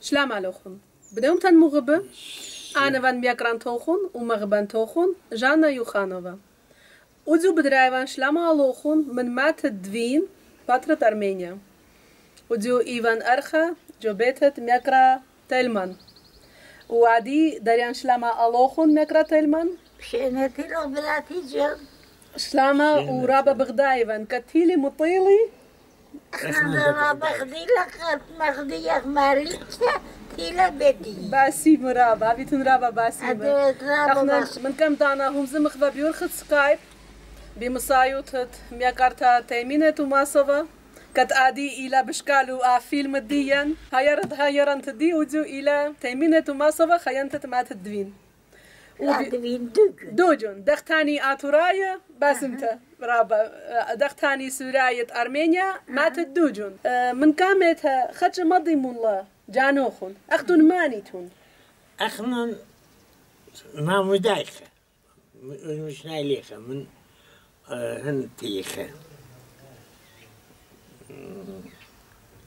سلام عليكم بدون تنمغب أنا فان ميكران توخون ومغبان توخون جانا يوخانوفا Удзю-bedrijven Shlama-Alochun men matet dwin patrat Armenia. Удзю Ivan Archa jobetet Mekra Telman. وعدي داريان شلاما ألوخون مكرا تلمن بشينتي لو بلاتي جل شلاما ورابا بغدايفن كتيلي مطيلي أنا بغدي لقد مغدي اخماري تيلا بيتي باسي مرابا بيتن رابا باسي اخنا من كم دانا هم زمخ بابيور خد سكايب بمسايوت ميكارتا تيمينة وماسوفا كت آدي إلى بشكالو آ فيلم ديان هايرد هايرن تدي وجو إلى تيمينة وماسوفا خيانت مات الدوين دوجون دختاني آتورايا باسمتا رابا. دختاني سوراية أرمينيا مات الدوجون من كامتها خدش مضي مولله جانوخون أخدون مانيتون. إحنا ما مدايخة. مش نايليخة. من مم،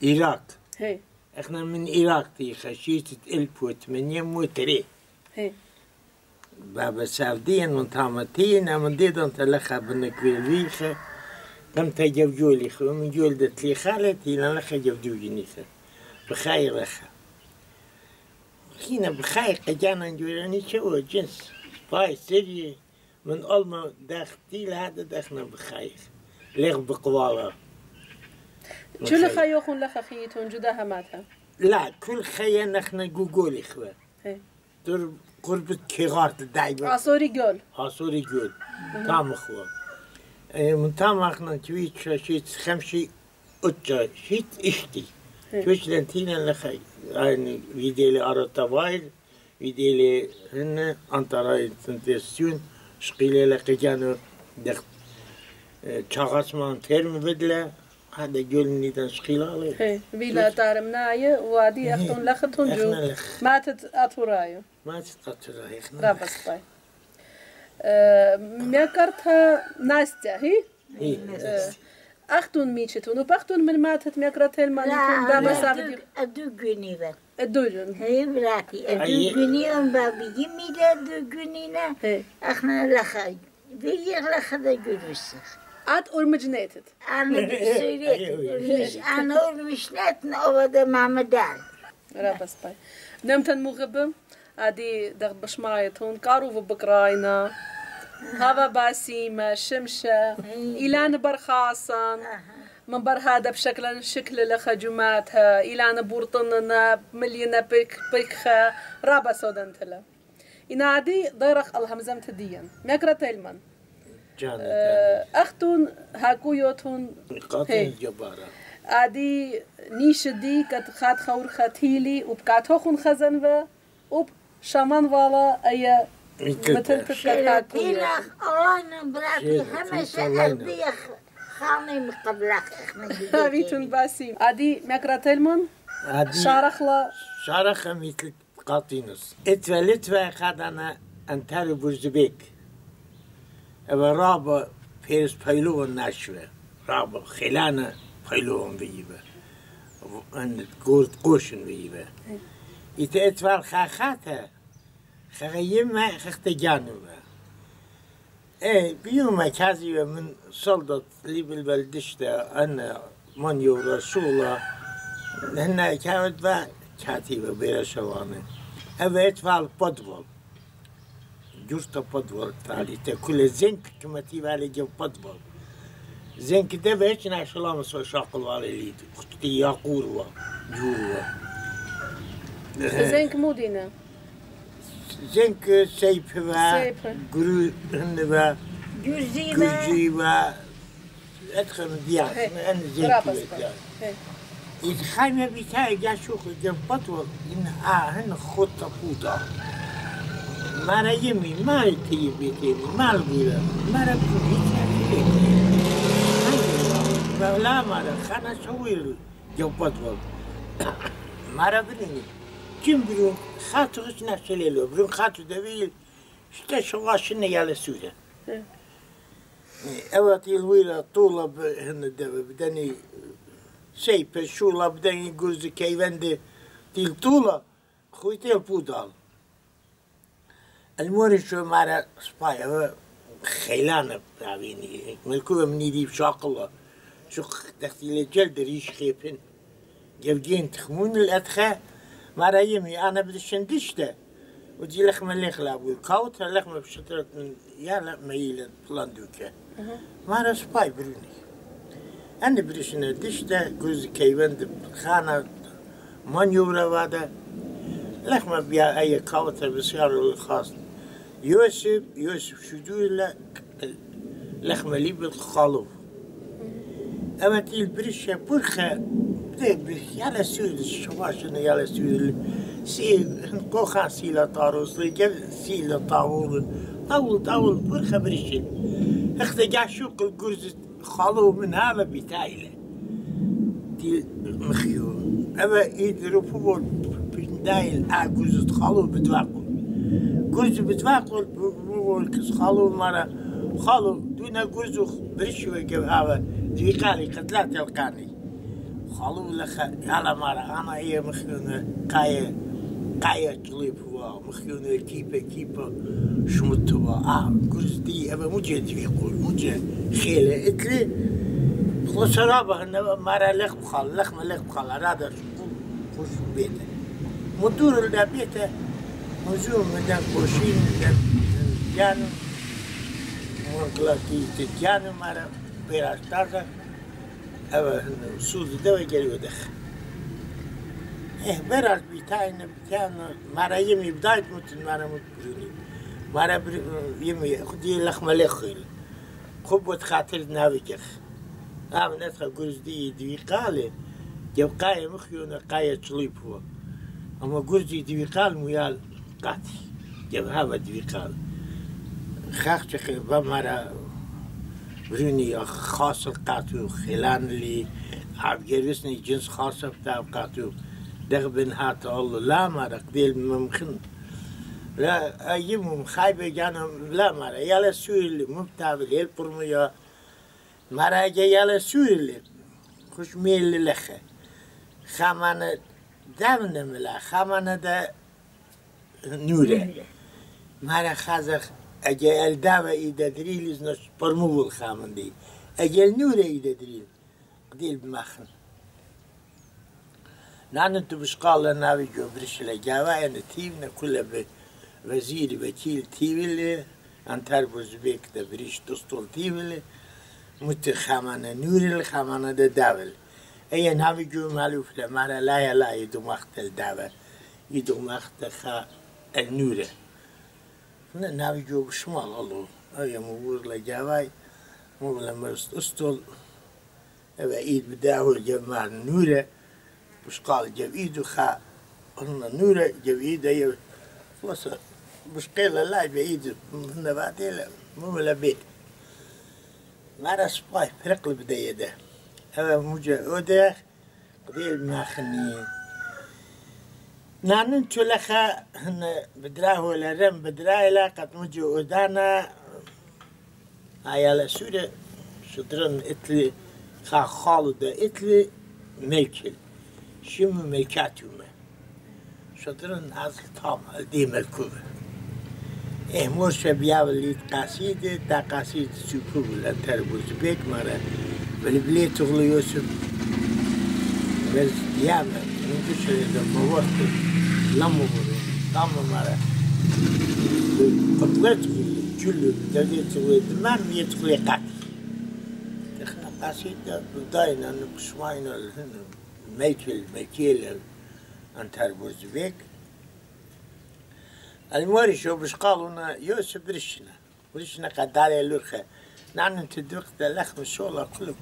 إيراق هي إحنا من إيراق تيخة شيت البوت من يمو تري هي بابا سعوديا من تامتين من ديدن تلخا بنكويل ويخة قمت جوجولي خو من جولدت لي خالتي لنخا جوجولي نيخة بخير لخا هنا بخير قجانا نجولاني شو جنس باي سري من ألما داختي لهذا دخنا بخير ليغ بقوالا شو لخا يوخون لخا خيتون جداها ماتها لا كل خيا نحنا جوجولي خوا هي در قربت كيغارت دايما عصوري جول حاصوري جول تام خوا إيه، من تام اخنا تويت شيت خمشي اتجا شيت اشتي إيه. تويت لنتينا لخي يعني فيديلي ارى توايل فيديلي هن انتراي تنتسيون شقيلي لقجانو دخ تشاغسمان ترم بدلا هذا جول نيدان شقيلالي هي فيلا تارمناية وادي أختون لختون جو. ماتت أتورايو ما تستطيع إحنا رابس باي ميكرتها ناستيا هي إيه أختون ميشتون وبختون من ماتت ميكرت هلمان لا بابا لا سافدي الدوجون هي بلاتي أي- أدوكني أم بابي يمي لا أدوكني هي إحنا لخا بيغ لخا دا جلوسخ عاد أورمجنيتد أنا بسيريت أنا مش نتنا أودا مع مدال رابس باي نمتن مغبم عادي دغ بشمايتون كارو بكراينا هذا باسيمة شمشة إيلان برخاصن من بر هذا بشكل شكل لخجماتها إيلان بورطننا ملينا بيك بيكخا رابا سودان تلا. إن عادي ضيرخ الهمزم تديا مكرة تلمن جانا أختون هاكويوتون نقاط هي. جبارة. عادي نيش دي كت خات خور خاتيلي وبكاتوخن خزن و وب شامان والا أي مثل تتكت شيرتي هاكويوتون لخ أنا براتي شيرتي همش صلينا. أرضي خاني مقبلك إحنا هابيتون باسيم عادي مكرة تلمن هذه شارخلا شارخة مثل قاطينوس اتفا لتفا خدنا انتر برزبيك اما رابا فيرس بيلو النشوة رابا خلانة بيلو بيبا ان قورت قوشن بيبا إذا اتفا الخاخاتها خغيما خخت جانبا E, biuma kaziyo min soldat libil beldişte anne man yo rasula henne kavet ve katibe bere şalanı. Evet val podvol. Jurta podvol talite kule zenk kımati vali gev podvol. Zenkide ve hiç naşılamı so şakıl valiliydi. Kutu yakur va. Jur va. Zenk mudine. zinki seyfi var, gururunu var, gücü var. ادخل ديار انا زين الخيمه بتاعي جا خود جنبطوا ان اه هن خطه فوطه ما ريمي ما يتي بيتي ما الغيره ما ربي لا ما خنا شوير جنبطوا ما ربني مارا بنيني كم برون خاتو غش نفسليلو برون خاتو دويل شتا شواشنا يالا سورة اوات الويلة طولة هن دابا بداني سيبة شولا بداني جوز كيفند تيل طولة خويتي البودال الموري شو مارا سبايا خيلانة بعدين ملكوها من يدي بشاقلة شو دختي لجلد ريش خيبن جبجين تخمون الأدخاء מראים, אנא בדשנדישטה. Und die lech mir lech lab gekaut, er lech mir beschatrat min, ja lech mir hier landuke. Maar er spai brunig. En de brishine dişte, gözü keyven de khana manjura vada. Lech mir biya ayı kaut er besyar ul khas. Yusuf, Yusuf şuduyla lech mir libet khaluf. Evet il brishe şey, burkhe şey, الشواشن يلا سود سي قوخا سيلا طاروس لجل سيلا طاول طول طول برخة بريشة اخذ جا شوق الجرز خالو من هذا بتايله تيل مخيو أما يدرو فوق دايل أجوز خالو بدواقو جرز بدواقو بقول كس خالو مرة خالو دون جرز بريشة وجب هذا في قالي قتلات القاني خالو لخ يلا مرة أنا هي مخيونة قاية قاية تليب هو مخيونة كيبة كيبة شمت هو آه قرص دي أبا مجد يقول مجد خيلة إتلي خلص رابع إنه مرة لخ بخال لخ ما لخ بخال أراد شقول خوش بيته مدور لنا بيته مزوم من دان كوشين من دان جانو مونكلا كي تجانو مرة بيراش أبا سود دوا جري ودخ إيه براش بيتاين مرة يمي بداية مت مرة مت بروني مرة بر... خدي لخمة لخيل خبوت خاطر ناويكخ نعم ندخل قرز دي دي قالي. جاب قاية مخيونة قاية تليب هو. أما قرزي دي قال ميال قاتي جاب هذا دي قال. خاخ تخي بمرة بروني خاص القاتو خلان اللي عب جرسني جنس خاصة بتاع قاتو دغبن هات الله لا مرق ديل ممكن لا أيام خايبة جانا لا مرة يلا سوري مبتع بالليل برمية مرة جا يلا سوري خوش ميل لخه خامانة دامنا ملا خامانة دا نورة مرة خازخ اگه الدعوه ای دریل از نش پرمول خامندی اگه نور ای دریل دیل بمخن. نان تو بشقال نوی جو برشل گوه این تیو نکل به وزیر وکیل تیویلی انتر بزبیک ده برش دستول تیویلی مت خامن نور خامن ده دول ای نوی جو ملوف ده مرا لای لای دو مخت الدعوه ای دو مخت خا النوره ناوي جو بشمال الله اي مبور لجاواي مو لما استول بعيد بداه الجماعة النورة مش قال جاب ايده خا قلنا نورة جاب ايده اي خلاص مش قيل لا بعيد من بعدين مو لبيت ما راس باي فرق البداية ده هذا موجة وده قديل ما خني نانن تلخا هن بدراه ولا رم بدراه لا قد مجي ودانا هيا سورة شدرن اتلي خا خالد اتلي ميكل شم ميكاتيوما شدرن از تام دي ملكوبة إيه موش بياولي قصيدة تا قصيدة سوكو ولا تربوز بيك مرة شاید ما وقتی نمودیم دام ما را فتقت می‌کنیم تا دیتی رو دم نیت کرده. اگر قصیده بودای نام شما این میکل مکیل انتاربوزیق. امروز شنبه قاونه یه سر بروش نه. بروش نه کداله لرخه. نه نت دوخت لختش شغله کلک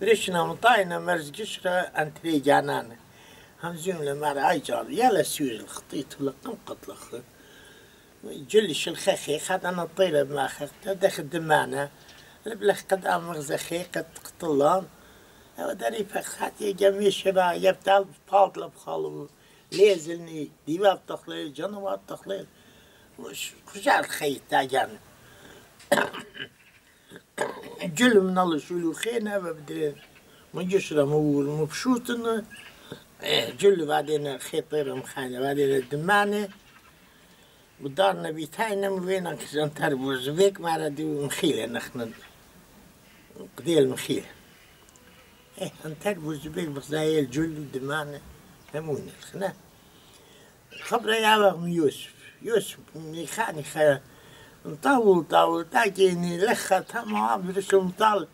برشنا مطاينا مرز قشرة انتري جانانا هم زين لما رأي جار يلا سير الخطيط ولا قم قتل جلش الخخي خد أنا الطيلة ما خدت دخل دمانا البلخ قدام مغزى خيقة قطلان او داري فخات يجمي شبا يبتال باطل بخالو ليزلني ديما بتخليل جنوا بتخليل مش خجال خيط تاجان جل من الله شو خينا ببدرين من جسر مول مبسوط انه جل بعدين خيطير مخانة بعدين الدمانة ودارنا بيتاينا موينا كزان تربوز بيك ما ردي مخيلة نحن قديل مخيلة ايه ان تربوز بيك بخزايا الجل الدمانة همون الخنا خبر يا من يوسف يوسف ميخاني خير نطول طول تاكيني لخا تمام برسم طال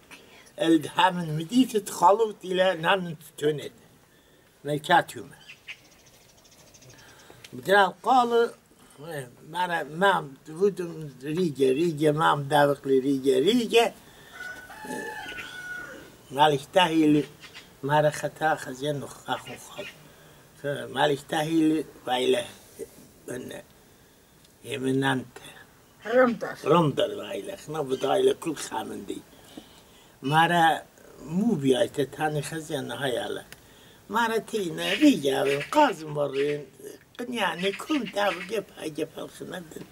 الدهام مديت تخلوت إلى نان تونت. ملكاتهم بدنا قال مرا مام تفوتم ريجا ريجا مام دابق لي ريجا ريجا مالك تاهي مرا خطا خزين اخو خل مالك تاهي بايله من يمنانت رمضان رمضان بايله خنا بدايله كل خامندي مرا مو بيايت تاني خزين هاي على مرا تينا ريجا قازم مرين يعني كنت أبغى أجيب الخناد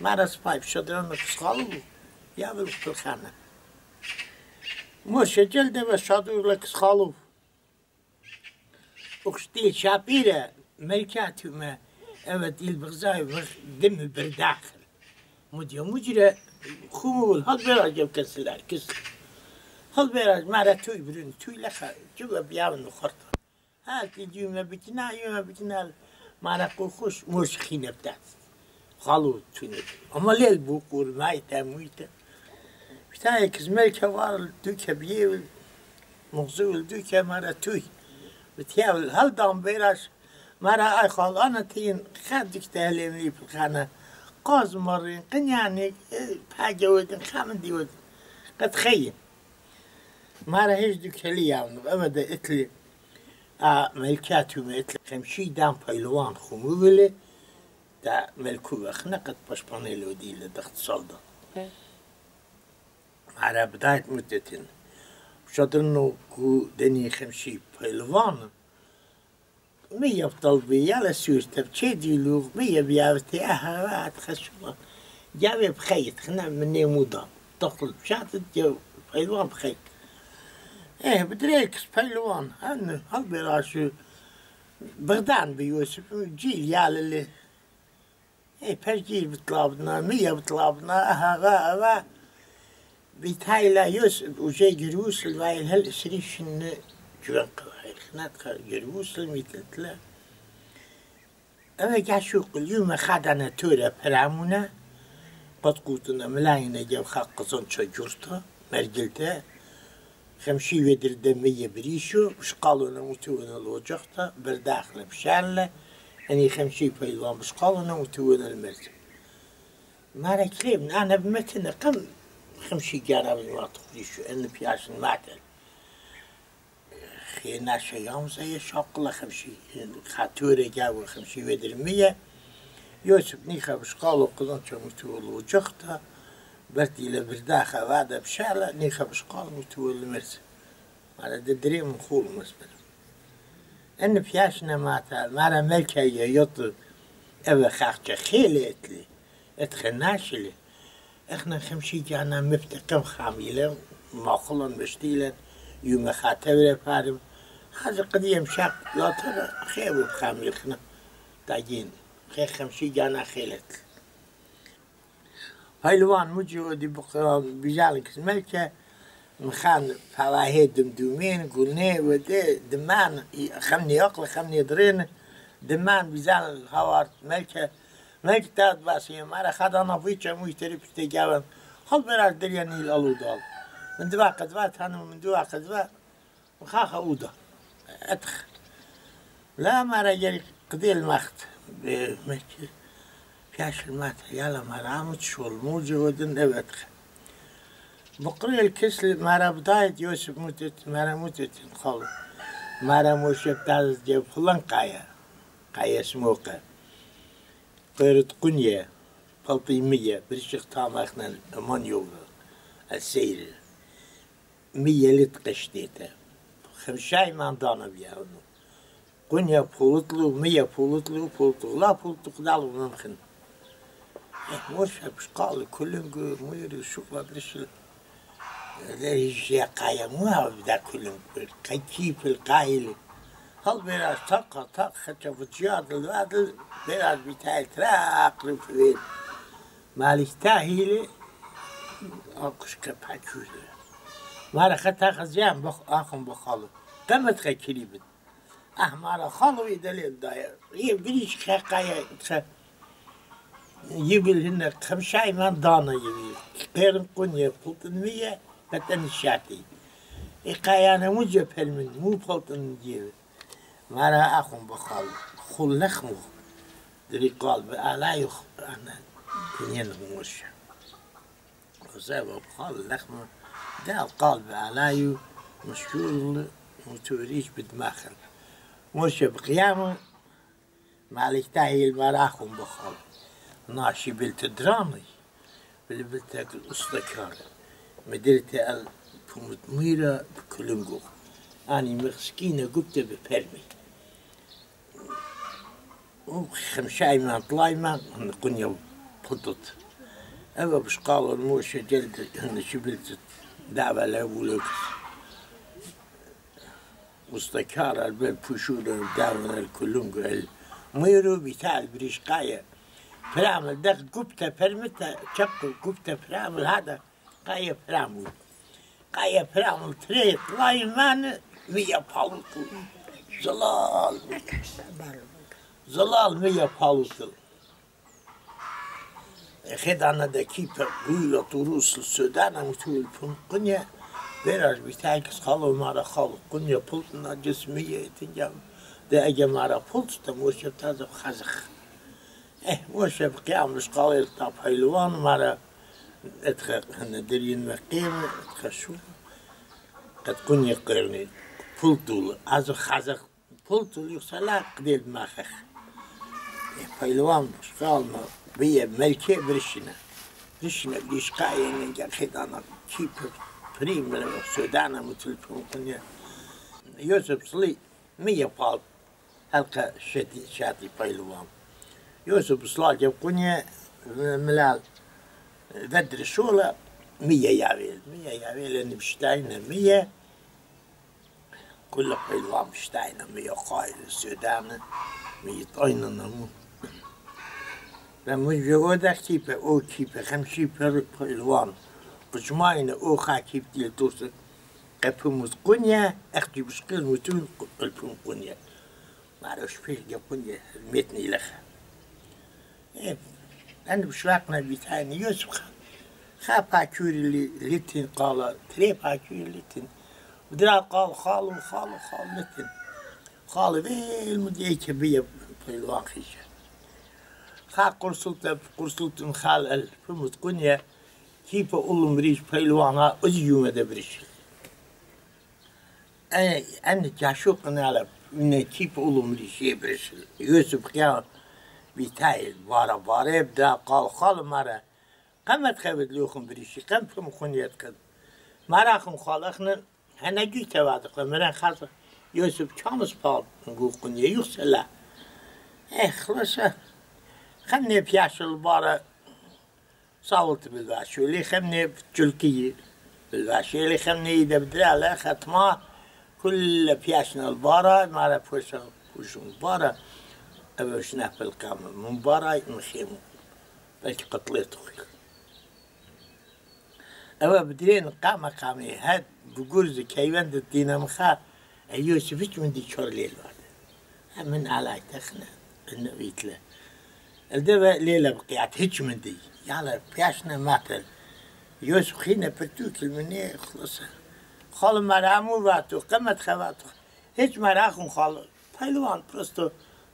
مرا سبايب شدران بسخالو يا بالخ الخانة مش جلد بس شادو لك سخالو وكشتي شابيرة ملكاتو ما أبد البغزاي دم برداخل مدير مدير خمول هل بيراج يمكسلر کس هل بيراج مرة توي برون توي لخا جوا بيعمل خرطة هات اليوم بتنا يوم بتنا مرة كل خوش مش خينة بتاعت خالو توني أما ليل بوكور مايتا ميتا بتاع كزمل كوار دوكا بيول موضوع دوكا مرة توي بتياول هل دام بيراج مرة أي خال أنا تين خدك تهلمي قاز مرين قنياني بحاجة ودن خامن دي ودن قد خيم. مرا هيش دوكا لي يعني ابدا اتلي آه ملكاتو مثل خمشي دام بيلوان خمولة تا ملكو خنقت بشباني لو دي لدخت صلدا. على بداية مدتين شدرنو كو دني خمشي بيلوان مية بطلبي يلا سوش تبتشي ديلو مية بيابتي أها واد خشوة جابي بخيط خنا مني مودا دخل بشاتت جو بيلوان بخيط. إيه بدريكس بيلوان هن هل براشو بغدان بيوسف جيل يال اللي إيه بس جيل بطلابنا مية بطلابنا أها غا غا بيتهايلا يوسف وجاي جروس الوايل هل سريشن جوان نتقى جروسل ميتتلا أما جاشوق اليوم خدنا تورا برامونا قد قوتنا ملاينا جو خاقصان شجرتا مرجلتا خمشي ودر دمية بريشو مش قالوا نموتونا الوجختا برداخل بشالة أني خمشی بيضان مش قالوا نموتونا المرجل ما ركليم أنا بمتنه قم خمشی جارة من ما تقوليشو أنا بياشن معتل خی نشیام سه شکل خمشی خطر گاو خمشی و در میه یوش بی خبش کالو کنن چون تو لوچخت بر دیل بر ده خواهد بشار نی خبش کالو تو ل مرس دریم خول مس بر. این پیش نمات مرا ملکه یه یوت. اوه خرچه خیلی اتلي ات خنچلي اخن خمشی چنان مفت کم خامیله ما خلون بستیله یوم خاطر پریم از قدیم شب لاتر خیلی خم یخنا تاگین خیلی خمشی جانا خیلت پایلوان دی بقرام بجال کسمل که مخان فواهی دم دومین گلنه و وده دمان. خم نیاقل خم نیدرین دمان بزان هوارت ملكة. ملك تاد باسي مرا خد أنا فيتش مو يترب تجاوم خل دریا نیل الألو دال. من دوا قدوات هنو من دوا قدوات. او دال أدخ لا مرة جري قدي المخت بملكة فياش المات يلا مرامت شو الموجة ودن أبتخ بقري الكسل مرا بداية يوسف متت مرا متت خلو مرا موش بتاز جيب فلان قايا قايا سموكا قيرت قنية فلطيمية برشق تام اخنا امان يوغا السير مية لت хршајнан дановјавно. Кунја полутлу, мија полутлу, полутугла, полутугдалу намхен. Морша пшкали, кулингу, мујри, шукла бришил. Режија каја муа да кулингу, кајки пил кајли. Al biraz tak tak kaça vıcı adıl adıl biraz bir tane traklı fıvil. Malik tahili akış kapaçıyordu. مرخ تخز جام بخ آخم بخالو دمت خیلی بد احمر خالوی دلیل دایر یه بیش که قایه چه یه بیل خمشای من دانه یه بیل. قیرم قنیه پلتن میه بتن شرطی ای قایه نمو جا پلمن مو پلتن جیو مرا اخون بخال خول نخمو. دری قال به علای خبرانه دنیا نموشه خوزه بخال نخمو. دا قال بألا يو مشكور متوريش بدماخل موش بقيامة مالك تاهي المراخم بخال ناشي بلت درامي بل بلت الأسطكار مدرت ميرا بكلنجو أني مسكينة قبت بفرمي. وخمشاي ما طلاي ما نكون يوم خطط أبا بش قالوا الموشة جلد هن شبلت دعوله بوده مستكار البشور داون الكلون میرو ميرو البریش قایه. فرامل دخ قبته فرمته شق قبته فرامل هذا قاية فرامل قاية فرامل تريت لايمان مية بالوكو زلال. بله. زلال مية بالوكو خدانا كيبا بولا طروس السودان متول قنيا biraz bir tanesi halı mara halı kunya pultuna cismiye tinjam de ege mara pult da moşe taze khazık eh moşe bqiyam mش قال ta payluvan mara اتخ هن درين مقيم اتخ شو قد كن يقرني بولتول از خزق بولتول via melke vršina. Vršina bliška je nekaj hedana Kipr, primjer, Sudana mu telefon konja. Josip Sli mi je pal, halka šeti, šati pajluvam. Josip Slađev konje, mlal, vedri šola, mi je javil, mi je javil, ne štajne. Kulla pajluvam štajne, mi je kaj, Sudana, mi je. نمو و مجبوده کیپه او کیپه خمشی پر پهلوان قجماين او خا كيف ديال دوس قفهم قنيا اختي بشقيل متون قلبهم قنيا ما عرفش فيه جا قنيا ميتني لخ إيه أنا بشواقنا بيتاني يوسف خا خا باكوري اللي لتن قال تري باكوري لتن ودرا قال خالو خالو خالو لتن خالو بيه المديكة بيه بيلوان خيشة خا قرصلت قرصلت خال الفمت قنيا كيف أقول مريش بيلوانا أزيوم دبرش أنا أنا جاشوق أنا على من كيف أقول مريش يبرش يوسف خيال بيتايل بارا بارا يبدا قال خال مرة قمت خبت لوخم بريشي قم فم خنيت قد مرة خم خالقنا هنا جيت وعدك مرة خالص يوسف كامس بال نقول قنية يخسلا إيه خلني بياش البارة صوت بالباشو اللي خمني بالباشو اللي خمني إذا بدرالة ختمة كل بياشنا البارة ما عرف وش البارة أبوش نحب القامة من بارة نخيم بلك قتلت خوي أبا بدرين قامة قامة هاد بقول كيوان الدينا مخا يوسف من دي شور ليل من على تخنا النبي له الدبا ليلة بقيت هيك من دي يلا بياشنا مثل يوسف خينا بتوت المني خلص خال مرامو باتو قمت خواتو هيك مراخون خال پهلوان پرستو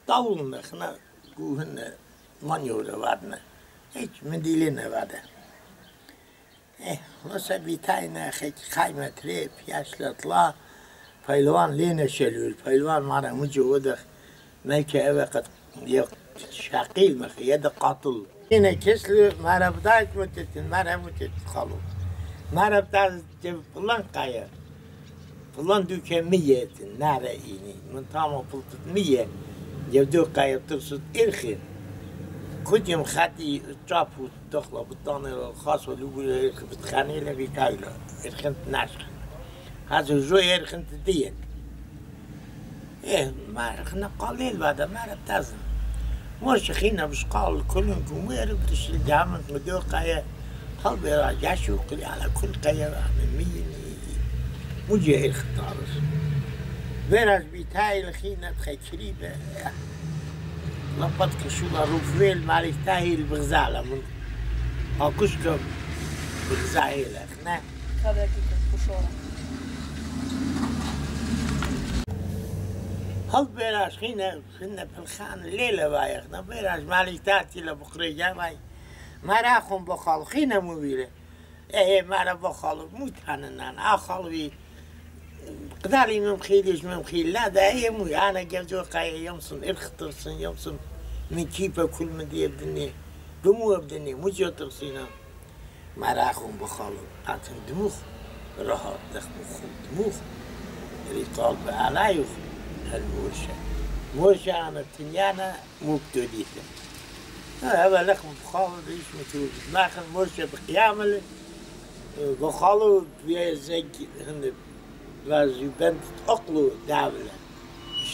داول مخنا گوهن مانیور وادنه هیچ من دیلی نواده خلاصا بیتای نخیج خیمه تری پیش لطلا پهلوان لینه شلول پهلوان مرامو جو ودخ ملکه اوه قد یک شاقيل مخي يد قاتل. هنا كسلو مرا بدايت متتن مرا متت خلو مرا بتاز جب فلان قايا فلان دو كمية نارا إيني. من تاما فلتت مية جب دو ترصد إرخي كنت يوم خاتي تشابو تخلا بالطانة الخاص واللي يقول بتخاني لبي كايلا إرخنت ناشخ هذا جو إرخنت ديك إيه ما إحنا قليل بعد ما بتازن مش خينا مش قال كلهم جمهور بدش الجامعة مدو قايا هل براجع شو قلي على كل قايا من مين مجي اختار براج بيتاي الخينا تخي كريبة. لبطك شو لا روفويل مالي تاهي البغزالة من. هاكوشتو بغزالة اخنا هذا كيف؟ خشورة هالبير أشخينا كنا في الخان ليلة بايخنا بير أشمالي تاتي لبخريجة باي مرا خون بخالخينا موبيلة إيه مرا بخالق موتاننان أخالوي قداري ممخيليش ممخيل لا دا إيه موي أنا جبتو قاية يمسن إرخطرسن يمسن من كيبا كل من دي بدني دمو بدني مجو ترسينا مرا خون بخالق أتن دموخ راحت دخمو خون دموخ. ريطال بعلايوخ عليو المورشة مورشة أنا تنيانا مو بتوديته. هذا لك بخالد إيش متوجد ماخذ مرشد بقيامل بخالو بيا زي هن باز يبنت أقلو داولة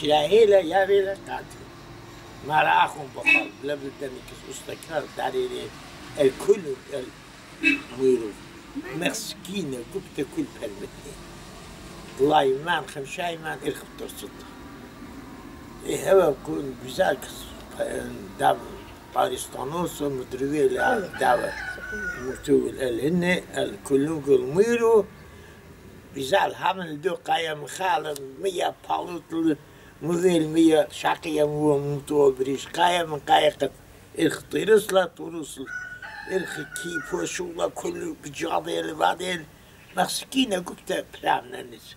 شراهيلة يا بيلا قاتل. ما راخون بخال بلا بدني كس استكار داريري الكل المويرو مسكينة قبت كل بالمتين الله يمان خمشاي مان ارخب ترصد ايه هوا كون بزاك داولة باريستانوس مدربي الدعوة مرتو الهن الكلوك الميرو بزال حمل دو قايا مخالم مية بالوت مذيل مية شاقية مو ممتو بريش قايا من قايا قد اختيرس لا تورس الخي كيف وشولا كله بجابي اللي بعدين مسكينة قبتا بلامنا نس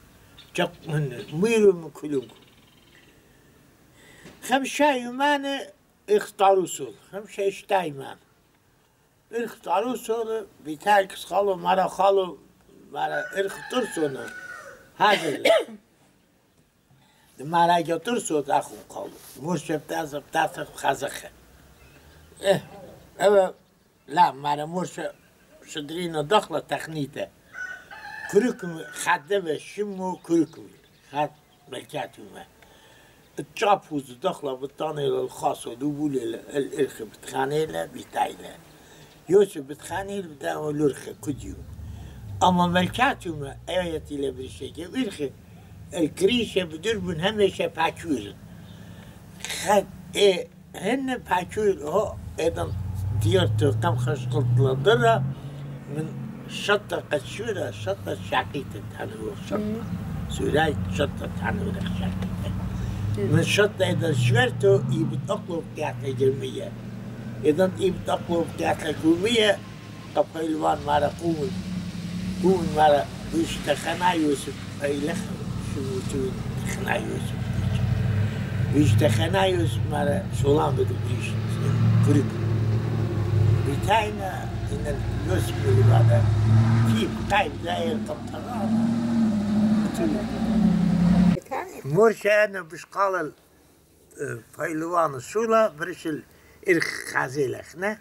جاب من ميرو من كلوك خمشا يومانه اختاروا سول هم شش دايما اختاروا سول بيتاك خالو مرا خالو مرا اختار سونا هذا مرا جتر سود اخو خالو مش بتاز بتاز خزخه اه اما لا مرا مش شدرينا دخلة تخنيته كركم خدمه شمو كركم خد ملكاتهم التشابوز دخلة بالطانة الخاصة دبول الإرخ بتخانيلة بتايلة يوسف بتخانيل بدأوا الإرخ كديو أما ملكاتهم آياتي لبرشيكي إرخ الكريشة بدربن همشة باكور خد إيه هن باكور هو إذن ديرتو كم خشقلت لدرة من شطة قشورة شطة شعقيتة تعنو شطة سوراي شطة تعنو شعقيتة من شط إذا شفرته يبتقلوا بتاعت الجرمية إذا يبتقلوا بتاعت الجرمية قبيلوان مرة قوم قوم مرة وش تخنا يوسف. أي لخ شو تخنا يوسف وش تخنا يوسف مرة شولان بدو بيش. كريب بتاعنا إن يوسف اللي بعد كيف قايم زي القبطان مرشد بشقال فيلوان سولا برشل الإرخ خازيلخ نه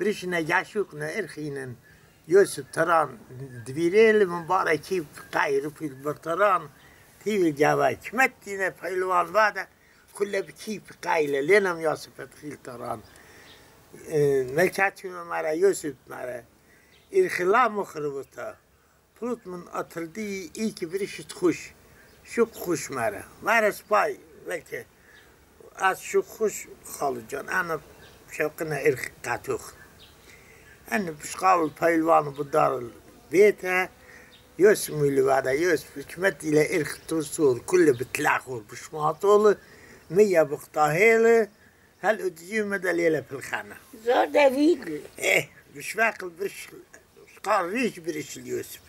برش نجاشوک نه إرخينن يوسف تران کی مباركي قاير برتران البرطران تيو الجاوا كمتنا فيلوان واده كل بكيف قایله لينم یوسف تخيل تران ملكاتي مرا يوسف مرا إرخلا مخربطة پروت من أطردي إيكي بريش خوش شو خوشمره فارس پای مکتی از شو خوش خالد جان. انا شفقه ن ارخط تا تو هند بشال پهلوانو بو دار بیتە یوس ملی وادا یوس حکمت اله بتلاخور سور كله بتلاقو بشواطوله هل ادجي مد ليله في الخانه زردريك اي بشواقل برش شكار ريت برش يوسف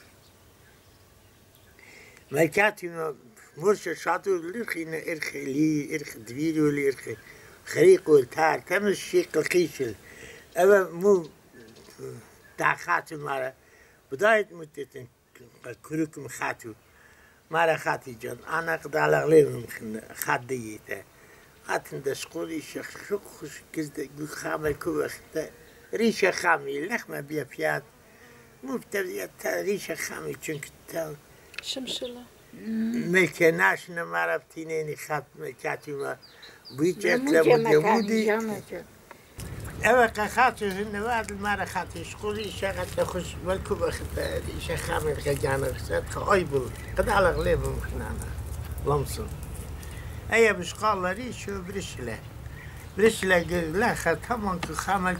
ملكاتينو مرش شاتو لخين إرخ لي إرخ دويلو إرخ خريق والتار تمس شيق القيشل أما مو تاع خاتو مارا بداية مدة كركم خاتو مارا خاتي جان أنا قد على غليم خات ديتا خاتن دسقولي شخ شخ كزد خامل كوخت ريشة خامي لخمة بيا فيات مبتدئة ريشة خامي چونك تا شمشلة neke naš اینی خط neni ما katima biçetle bu demudi. اما که خاطر نواد مرا خاطر خوزی شغلت خوش ملکو بخت ایش که جانه خسد که آی بول قد علاق لیب مخنانه لمسن ایا بشقال لری شو برشله. برشله گرگله خد همان که خامل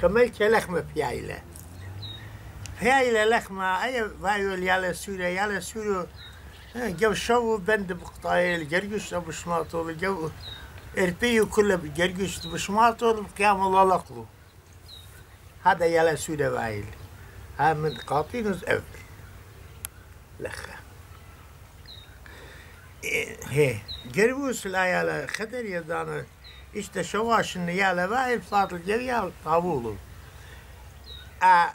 که ملکه لخمه لخم پیایله. بيايلة لخمة ايا بايول يالا سورة يالا سورة جو شو بند بقطايل جرجوش ابو شماطول جو اربيو كله بجرجوش بشماطول قيام الله لقلو هذا يالا سورة بايل ها من قاطينوس اول لخه هي جربوس لا يالا خدر يدانا işte şovaşın yala ve hep satıl gel tavulu. A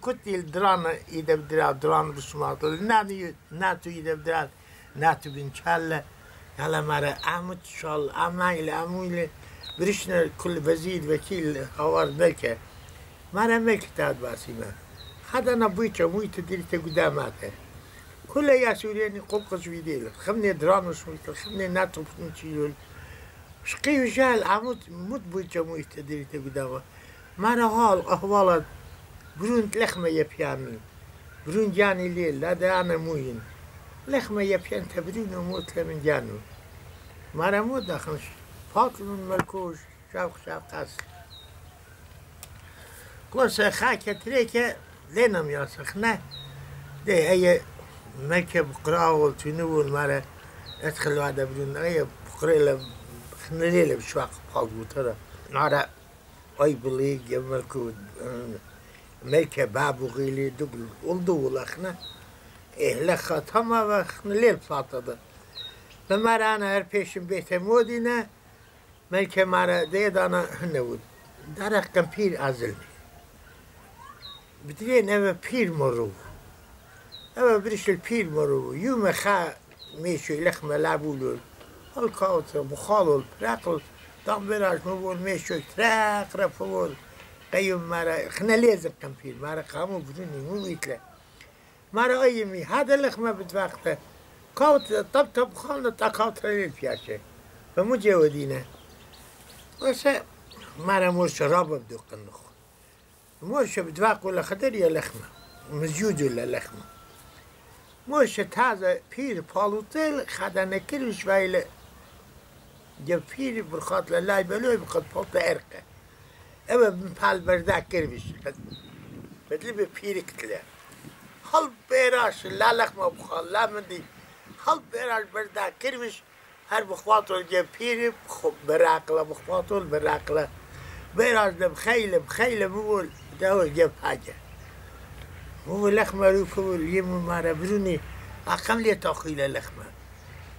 Кот ил драна иде دران дран бусматал. ناتو нати иде вдрал, нати бин чалла. Яла мара амут шал, амайли амуйли. برشنا كل وزير وكيل هوار ملكة مرا ملك تاد باسيما حدا نبويتشا مويت ديرتا قداماتا كل يا سورياني قلقش ويديل خمني درامش مويت خمني ناتو بنشيلول شقي وجال عمود موت بويتشا مويت ديرتا قداما مرا حال احوالات برون لخمه ی پیانو برون جانی لیل لده آن موین لخمه ی پیان تبرین و موت لمن جانو مرا مو دخنش پاکنون ملکوش شاو خشاو قصر کونس خاک تره که لینم یاسخ نه ده های ملک بقره آول توی نوون مرا اتخل واده بدون نه های بقره لیل بشواق پاک بوتره نه را ای بلیگ یا ملكة بابو غيلي دقل ولدو لخنا إيه لخا تما وخنا ليل بساطة لما أنا هر پیشم بيت مودينه ملکه مرا دیدانا هنود درخ کم پیر ازلمی بدرین اوه پیر مرو اوه برشل پیر مرو یوم خا میشوی لخم لبولول هل کاوت بخالول پرقل دام براش مبول میشوی ترق رفول قیوم கையும் மர خنالية زبكم فيه مارا قاموا بدوني مو ويتلا مارا أيمي هذا اللي خما بتوقته قوت طب طب خالنا تقاط رين فياشه فمو جودينا وسا مارا مو شراب بدو قنخ موش وقت ولا خدر يا لخمة مزيود ولا لخمة موش تازه پیر پالوتل خدنه کلش ویل جب پیر لای للای بلوی بخط پالت ارقه عرقه اما بمحل برداك كربش بدلي ببير كتلا هل بيراش لا لخمة بخال لا مندي هل بيراش برداك كربش هر بخواطر جاب بيري براقلة بخواطر براقلة بيراج ده بخيلة بخيلة بقول ده هو جاب حاجة هو لخمة روف هو يمو مارا بروني أقام لي تاخيل لخمة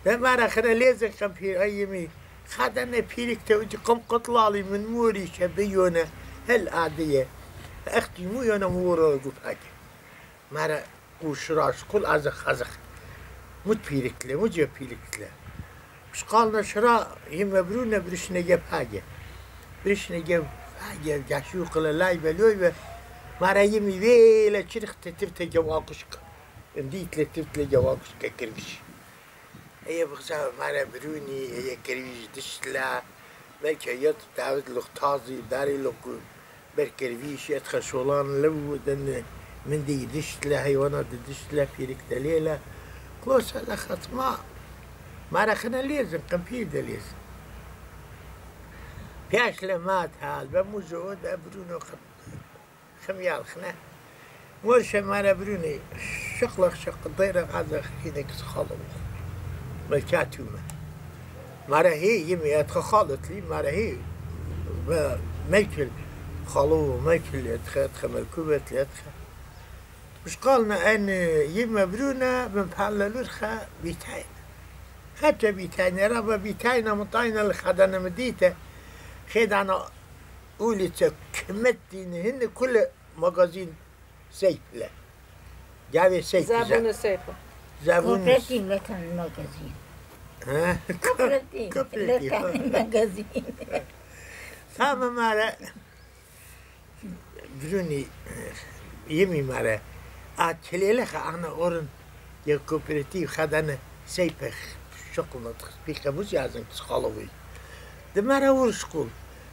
ده مارا خنا ليزن كم بير أيمي خدنا بيرك توجي قم قطلالي من موري شبيونا هل عادية أختي مو يانا مورا يقول حاجة مارا قوش راش كل أزخ أزخ مت بيرك له مو جاب بيرك له مش قالنا شراء يما برونا برش نجيب حاجة برش نجيب حاجة جاشوق لاي بلوي مرة يمي ويلا شرخ تتبت جواقشك انديت لتبت لجواقشك كربش هي بغزا مرة بروني هي كربش دشلا بلكي يط تعود لغتازي داري لغو بركربيش يدخل شولان لو دن من دي دشلا حيوانات دشلا في ركت ليلة كلوسا لخطما مرة خنا ليزن قمبيدة ليزن بياش لمات هال بموزود أبرونو خم خميال خنا. ورشة مرة بروني شقلق شق ضيرة غازة خينك خالو ملكاتوما مرة هي يمي أتخالط لي مرة هي ملكل خالو ملكل يتخ ملكوبة يتخ مش قالنا أن يما برونا بنفعل لرخة بيتين حتى بيتاينا ربا بيتاينا مطاينا الخدنا مديته خيد أنا قولي كمتين هن كل مغازين سيف له جابي سيف زابون السيفة زبون کپلتی لکن مگزین. ها کپلتی لکن مگزین. خب، سام مره بدونی یمی مره اتلیلخ انا اورن یا کوپراتیف خدانه سیپخ شقلات خبیخه بوزی از این خالوی. دمره ورشکول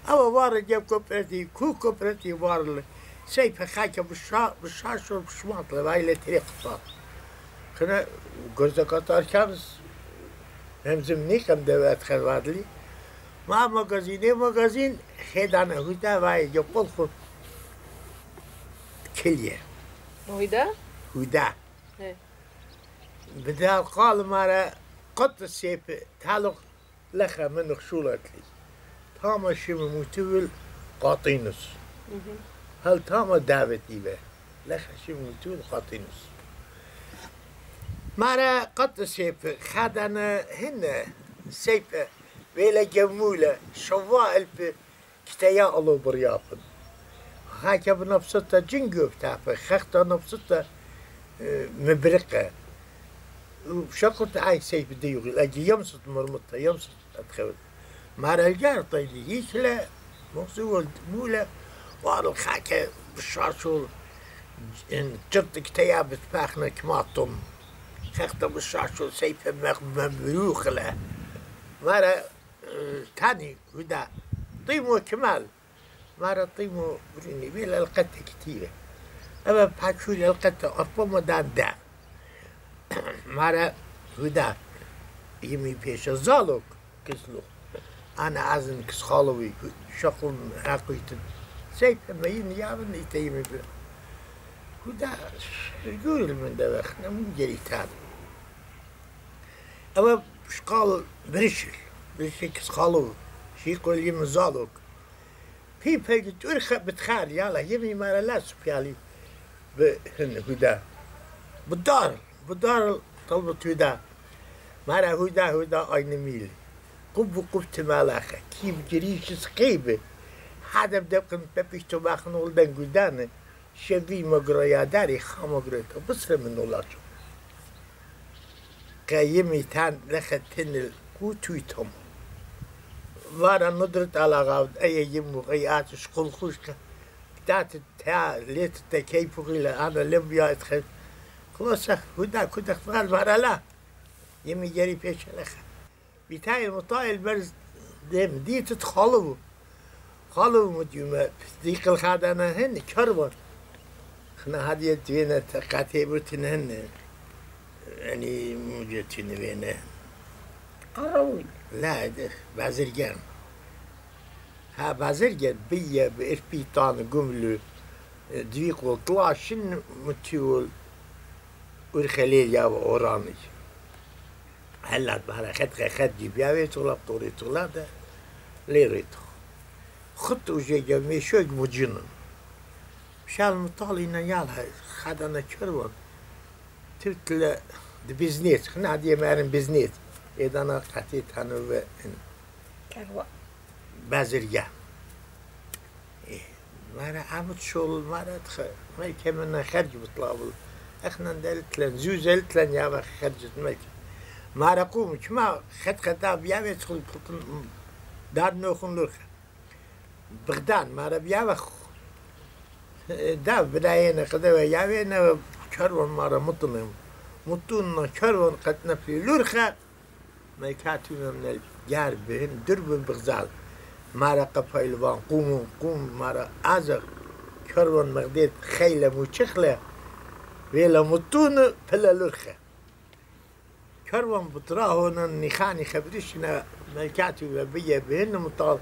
او وار جب کوپرتی کو کوپرتی وارل سیپخه که بشا بشا شور بشمات لوایل طریق صار gözde katarkanız hem zimni hem devet khadli. ما مغازینه مغازین خدانه هودا و یقل خود کلیه. وهيدا هودا إيه. بدال قال مارا قط السيف تعلق لخا من خشولت لي تاما شم متول قاطينس هل تاما دعوتي به لخا شم متول قاطينس مارا قط السيف خدنا هنا سيف gemule şova elpi kitaya alı bir yapın. Hake bu nafsıtta cin göftafe, khakta nafsıtta مبرقة. شقت عاي سيف ديوغ أجي يمسط مرمطة يمسط اتخوت مع الجار طيلي يشلا مغزول مولا وعلى الخاكة بالشاشول إن جبت كتياب تباخنا كماطم. تخت و شاش و سیف مقبم بروخله مارا تانی ودا طیم و کمال. مارا طیم و برینی بیل القطه کتیره. اما پاکشور القطه افبا ما دان دا مارا ودا یمی پیش زالو کسلو. انا ازن کس خالوی شاقون راقوی تن سیف اما این یاون ایتا یمی بیل ودا شگوری من دا وقت نمون گریتانی Але шкал вирішив, вирішив шкалу, шіко їм залог. Піпе тюрха бетхар, яла, їм і марала суп'яли в гуда. Будар, будар талбут гуда. Мара гуда, гуда айни мілі. Кубу кубти малаха, кім гіріші скиби. Хадам депкан пепіхто бахнулдан гудани. Шеві магроядері хамагрето, бусремин улачу. تان لختن الكوتويتهم وارا ندرت على غاود اي يمو اي آتش قل خوشك دات تا ليت تا كيف غيلا أنا لم يا اتخل خلاص هدا كنت أخبار مرا لا. يمي جري بيش لخ بتاعي المطايل برز دم دي تتخلو خلو مديومة ديق الخادنا هن كربون خنا هدية دينا تقاتيبتن هن يعني موجتين بينه قروي لا ده بازرگان ها بازرگان بيا بإربي طان قملو ديق وطلع شن متيول والخليل يا أوراني هلا بحرا خد خد دي بياوي طلب طوري طلب ده ليريتو خط وجي جميع شوك مجنن مشان مطالي نيالها خدنا كربون تبتلا دي بيزنيت خنا دي مارن بيزنيت إذا أنا قتيت أنا و كروة بازرگه مرا عمد شغل مرا تخ ما يكملنا خرج بطلابل اخنا ندلت لن زوزلت لن يابا خرجت ملك مرا قوم كما خد خدا بيابا يدخل بطن دار نوخن لرخ بغدان مرا بيابا دا بداينا قدا يابا كرون مرا مطنم مطن كرون قد نفي لرخه ما يكاتبون من الجار بهن درب بغزال مارا قفايلوان قوم قوم مارا ازغ كرون مغديت خيلة موشخلة ويلا مطون بلا لرخة كرون بطراهونا نخاني خبرشنا ما يكاتب بيا بهن مطال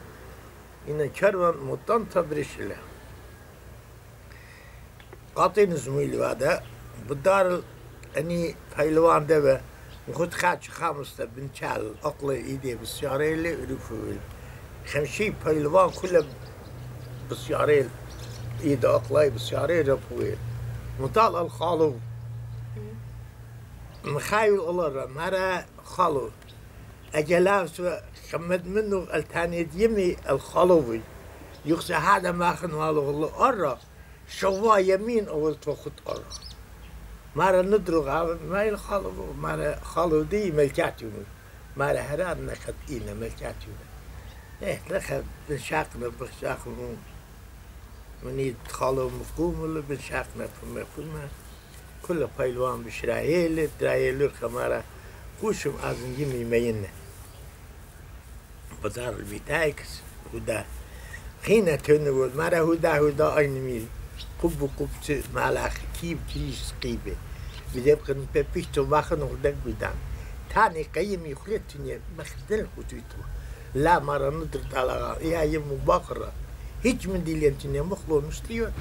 إن كرون مطن تبرشله قاطين زميلي هذا بالدار اني فايلوان دبا وخد خاتش خامسة بنتشال أقل إيدي بالسيارين اللي رفول خمشي بيلوان كله بالسيارين إيدي أقلي بالسيارين رفول مطال الخالو مخايل الله مرة خالو. أجلاس خمد منه التاني يمي الخالوي يقصى هذا ما خن والله الله أرى شوا يمين أول توخد مرا ندرو غال مال خالو مرا خالو دی ملکاتیونه مرا هران نخد اینا ملکاتیونه نه نخد بشاقنا بشاقنا منی خالو مقومل بشاقنا مقومل كل پایلوان بشرایل درایل خمARA کوشم از اینجی میمینه بدار بیتایکس هدا خیلی تونه بود مرا هدا هدا این میلی Kom, komt ze malag kiep kies kiebe. We hebben een pepito wagen nog denk we dan. Tani kaim yukhlet ne makhdel kutwitu. La mara nudrat ala ya yem bakra. Hiç mi dilentine mukhlo müştiyor.